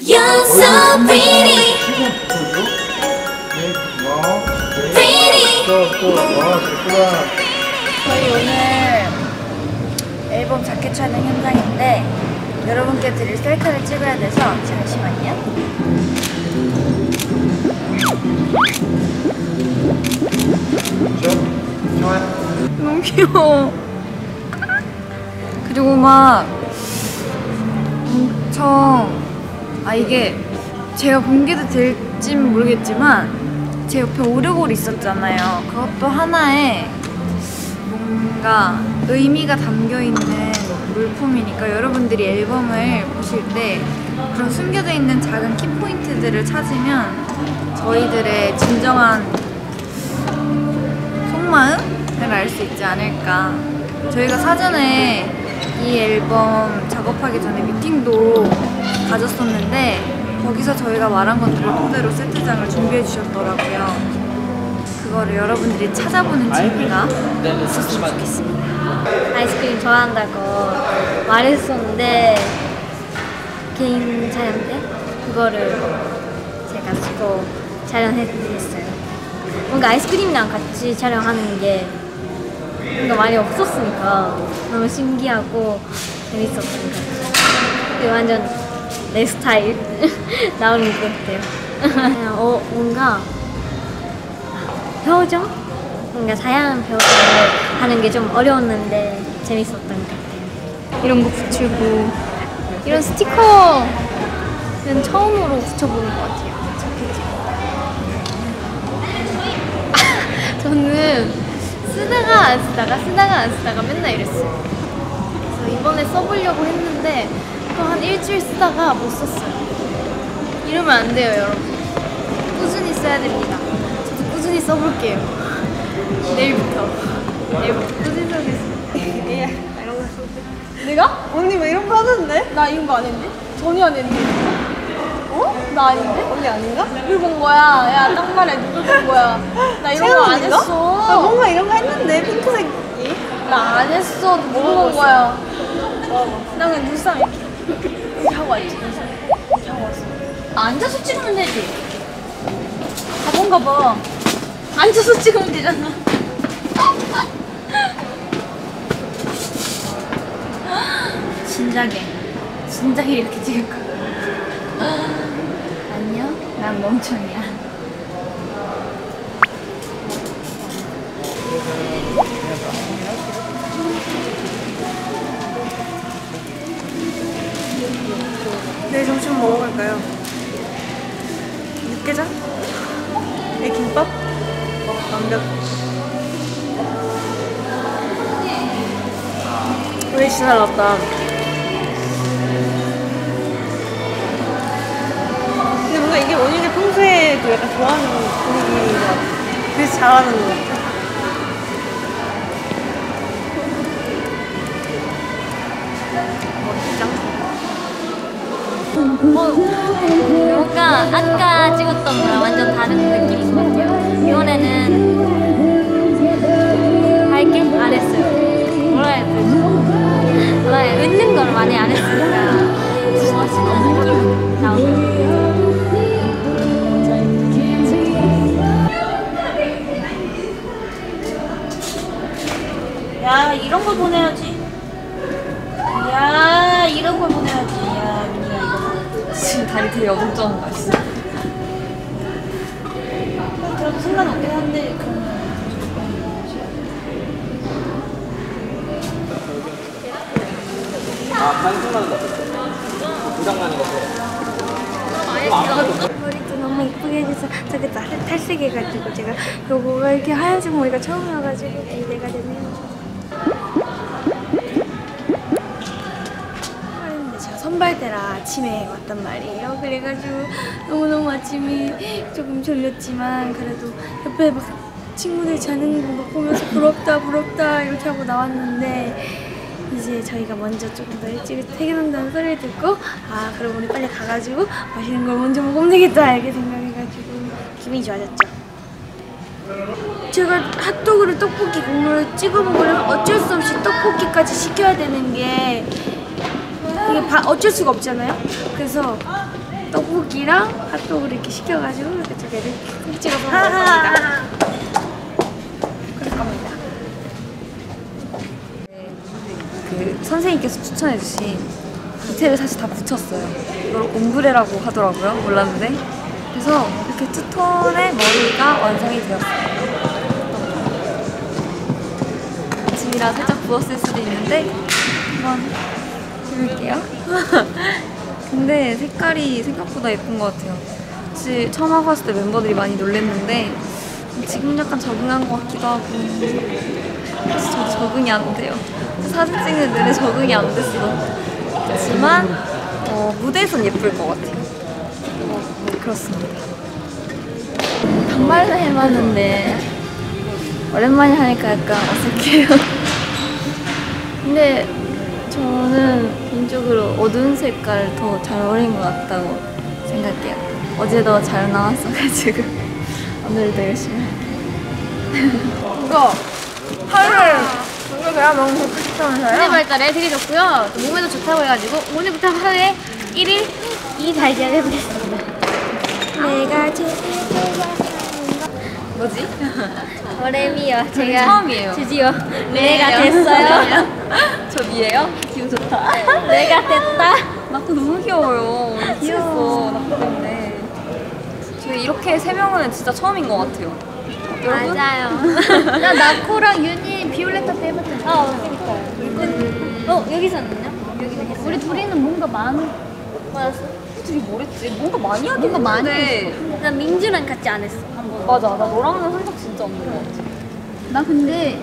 You're so pretty, pretty. 저희 오늘 앨범 자켓 촬영 현장인데 여러분께 드릴 셀카를 찍어야 돼서 잠시만요. 너무 귀여워. 그리고 막 엄청 아 이게 제가 공개도 될진 모르겠지만 제 옆에 오르골 있었잖아요. 그것도 하나의 뭔가 의미가 담겨 있는 물품이니까 여러분들이 앨범을 보실 때 그런 숨겨져 있는 작은 키포인트들을 찾으면 저희들의 진정한 속마음을 알 수 있지 않을까. 저희가 사전에 이 앨범 작업하기 전에 미팅도 가졌었는데 거기서 저희가 말한 것들을 토대로 세트장을 준비해 주셨더라고요. 그거를 여러분들이 찾아보는 재미가 있었으면 좋겠습니다. 아이스크림 좋아한다고 말했었는데 개인 촬영 때 그거를 제가 쓰고 촬영했어요. 뭔가 아이스크림이랑 같이 촬영하는 게 뭔가 많이 없었으니까 너무 신기하고 재밌었던 것 같아요. 그게 완전 내 스타일 나오는 것 같아요. 그냥 어, 뭔가 표정? 뭔가 다양한 표정을 하는 게 좀 어려웠는데 재밌었던 것 같아요. 이런 거 붙이고 이런 스티커는 처음으로 붙여보는 것 같아요. 저는 쓰다가 안 쓰다가 쓰다가 안 쓰다가 맨날 이랬어요. 그래서 이번에 써보려고 했는데 또 한 일주일 쓰다가 못 썼어요. 이러면 안 돼요, 여러분. 꾸준히 써야 됩니다. 저도 꾸준히 써볼게요. 내일부터. 내일부터 꾸준히 써보겠습니다. 내가? 언니 왜 이런 거 하는데? 나 이런 거 안 했는데? 전혀 안 했는데? 어? 나 아닌데? 언니 아닌가? 누굴 본 거야? 야, 딱 말해. 누굴 본 거야? 나 이런 거안 했어. 나 뭔가 이런 거 했는데, 핑크색이. 나 안 했어. 누굴 본 거야? 나 그냥 눈싸움 이렇게, 이렇게 하고 왔지. 눈싸움. 이렇게 하고 왔어. 앉아서 찍으면 되지. 바본가 봐. 앉아서 찍으면 되잖아. 진작에 진작에 이렇게 찍을 거안 녕난 멍청이야 내일 점심 뭐 먹을까요? 육개장? 네, 김밥? 완벽 잘 나왔다 그 약간 좋아하는 분위기인 것 같아. 그래서 잘하는 것 같아. 뭔가 아까 찍었던 거랑 완전 다른 느낌인 것 같아요. 이번에는 걸 보내야지. 야, 이런 걸 보내야지. 야, 민이야, 이거. 지금 다리 되게 어정쩡한 거 있어 그래도 상관없긴 한데, 그러면. 머리도 너무 이쁘게 해줘서 저게 다 탈색해가지고 제가 그거가 이렇게 하얀색 머리가 처음이어가지고 기대가 되네요. 선발대라 아침에 왔단 말이에요. 그래가지고 너무너무 아침이 조금 졸렸지만 그래도 옆에 막 친구들 자는 거막 보면서 부럽다 부럽다 이렇게 하고 나왔는데 이제 저희가 먼저 조금 더 일찍 퇴근한다는 소리를 듣고 아 그럼 우리 빨리 가가지고 맛있는 걸 먼저 먹으면 되겠다 이렇게 생각해가지고 기분이 좋아졌죠. 제가 핫도그를 떡볶이 국물을 찍어 먹으려면 어쩔 수 없이 떡볶이까지 시켜야 되는 게 이게 바- 어쩔 수가 없잖아요. 그래서 떡볶이랑 핫도그를 이렇게 시켜가지고 이렇게 두 개를 콕 찍어서 먹을 겁니다. 그럴 겁니다. 그 선생님께서 추천해주신 디테일을 사실 다 붙였어요. 이걸 옴브레라고 하더라고요. 몰랐는데. 그래서 이렇게 투톤의 머리가 완성이 되었어요. 아침이라 살짝 부었을 수도 있는데 한번 해볼게요. 근데 색깔이 생각보다 예쁜 것 같아요. 사실 처음 하고 왔을 때 멤버들이 많이 놀랬는데 지금 약간 적응한 것 같기도 하고 사실 저 적응이 안 돼요. 사진 찍는 내내 적응이 안 됐어. 그렇지만 어, 무대에선 예쁠 것 같아요. 어, 네, 그렇습니다. 단발로 해봤는데 오랜만에 하니까 약간 어색해요. 근데 저는 개인적으로 어두운 색깔 더 잘 어울린 것 같다고 생각해요. 어제도 잘 나왔어가지고 오늘도 열심히 할게요. 이거 하루에 이거 그냥 너무 먹고 싶다면서요? 뇌 발달에 되게 좋고요. 또 몸에도 좋다고 해가지고 오늘부터 하루에 1일 2달걀 해보겠습니다. 내가 제일 뭐지? 오레미요. 제가 처음이에요. 드디어 내가 됐어요. 저 위에요? 기분 좋다. 내가 됐다. 나도 너무 귀여워요. 미치겠어. 나도 때문에. 저희 이렇게 세 명은 진짜 처음인 것 같아요. 여러분? 맞아요. 나 나코랑 윤이 비올레타 때 해봤잖아. 어, 그니까요. 어, 여기서 는요? 우리 둘이는 뭔가 많은 둘이 뭐랬지? 뭔가 많이 하긴 뭔가 많이 나 민주랑 같이 안 했어. 맞아. 나 너랑은 한 적 진짜 없는 것 같아. 나 근데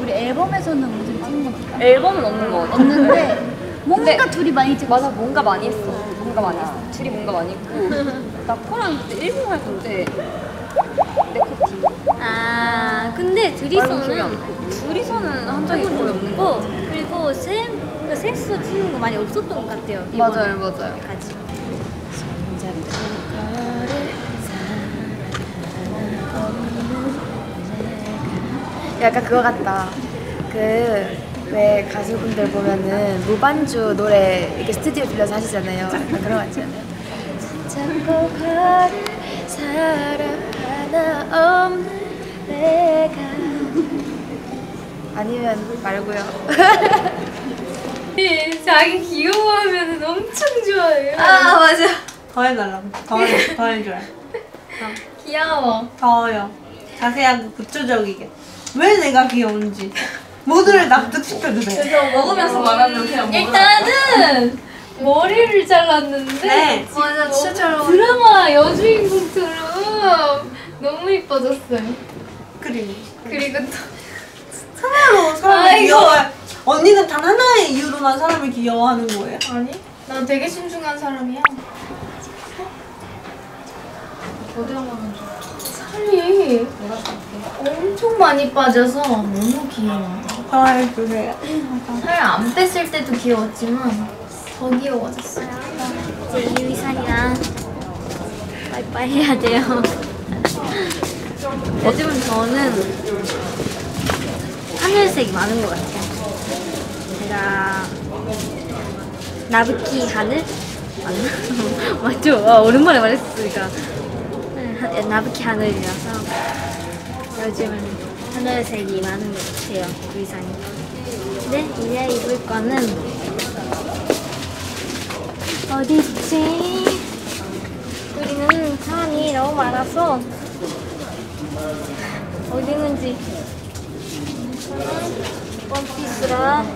우리 앨범에서는 무슨 찍은 거 없다. 앨범은 없는 것 같아. 없는데 뭔가 둘이 많이 찍었어. 맞아. 뭔가 많이 했어. 뭔가 많이 했어. 둘이 뭔가 많이 했고. 나 코랑 그때 일본 할 건데 내 코티. 아, 근데 말고 기억이 안 둘이서는 나. 둘이서는 한 적이 거의 없는 거고 그리고 셋, 그 셋이서 찍는 거 많이 없었던 것 같아요. 맞아요. 맞아요. 같이. 약간 그거 같다. 그 왜 가수분들 보면은 무반주 노래 이렇게 스튜디오 빌려서 하시잖아요. 약간 그런 거 같지 않아요? 참고 걸을 사람 하나 없는 내가 아니면 말고요. 자기 귀여워하면 엄청 좋아해요. 아 맞아. 더 해달라고. 더, 해, 더 해 줘요. 귀여워. 더요. 자세하고 구체적이게. 왜 내가 귀여운지. 모두를 납득시켜주세요. 그래서 먹으면서 말하면 그냥 먹으라. 일단은 머리를 잘랐는데 네. 맞아. 진짜 잘 어울려. 드라마 여주인공처럼 너무 이뻐졌어요. 그리고. 그리고 또 하나로 사람을 아이고. 귀여워해. 언니는 단 하나의 이유로만 사람을 귀여워하는 거예요. 아니, 난 되게 신중한 사람이야. 어디 한번 살이 엄청 많이 빠져서 너무 귀여워. 더 해주세요. 살 안 뺐을 때도 귀여웠지만 더 귀여워졌어요. 이제 유이산이랑 빠이빠이 해야 돼요. 요즘은 저는 하늘색이 많은 것 같아요. 제가 나부키 하늘? 맞나? 맞죠? 아, 오랜만에 말했으니까. 네, 하- 나부키 하늘이라서 요즘은 하늘색이 많은 것 같아요. 의상이. 근데 이제 입을 거는 어디 있지? 우리는 사람이 너무 많아서 어디 있는지 원피스랑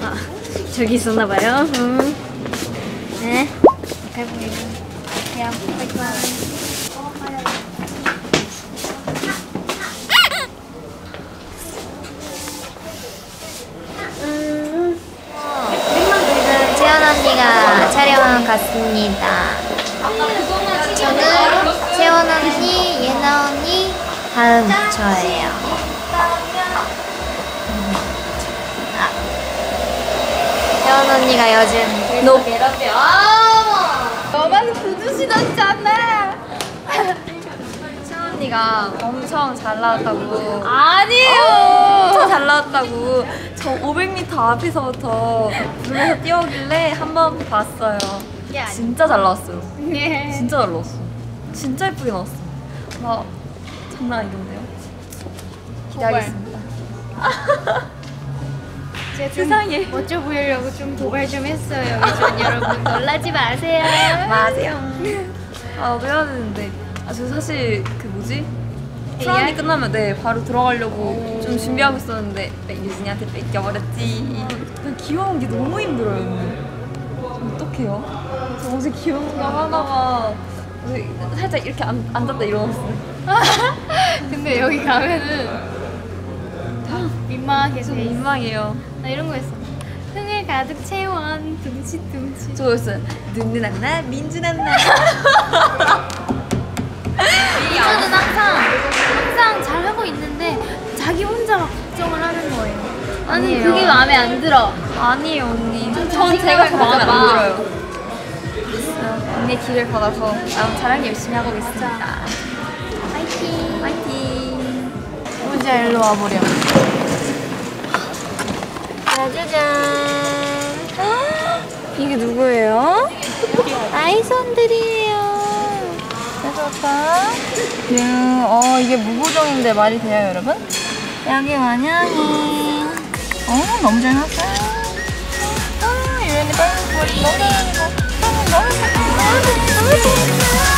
아 저기 있었나봐요. 음. 네. 그냥. 음. 재현 언니가 촬영 갔습니다. 저는 재원 언니, 예나 언니, 다음 저예요. 음. 아. 재원 언니가 요즘 노 너만 구두신었잖아. 채원 언니가 엄청 잘 나왔다고. 아니에요. 엄청 잘 나왔다고 저 500m 앞에서부터 불에서 뛰어오길래 한 번 봤어요. 야. 진짜 잘 나왔어요. 예. 진짜 잘 나왔어. 진짜 예쁘게 나왔어. 막 장난 아니던데요? 기대하겠습니다. 세상에. 멋져 보이려고 좀 도발 좀 했어요. 이전 여러분 놀라지 마세요. 맞아요. 아, 해야 되는데. 아, 저 사실 그 뭐지? 프라운이 끝나면 네, 바로 들어가려고 좀 준비하고 있었는데 네, 유진이한테 뺏겨버렸지. 그냥 귀여운 게 너무 힘들어요, 어떡해요? 저 어제 귀여운 거 하나가 어제 살짝 이렇게 앉, 앉았다 일어났어요. 근데 여기 가면은 다 민망하게 좀 돼. 민망해요. 나 이런 거 했어. 흥을 가득 채운 둥치 둥치. 저 있어요. 눈는 안 나, 민준 안 나. 저는 항상 항상 잘 하고 있는데 자기 혼자 막 걱정을 하는 거예요. 나는 아니에요. 그게 마음에 안 들어. 아니에요, 언니. 좀전 제가 더 마음에 안. 들어요. 언니의 길을 받아서 나름 자랑 열심히 하고 있습니다. 파이팅. 파이팅! 혼자 일로 와버려. 이게 누구예요? 아이손들이에요. 해볼까? 음, 어, 이게 무보정인데 말이 돼요, 여러분? 여기 원영이. 어, 너무 잘 나왔어요. 아, 유연이 빨리 머리 너무 잘하고. 너무 예뻐. 너무 예뻐.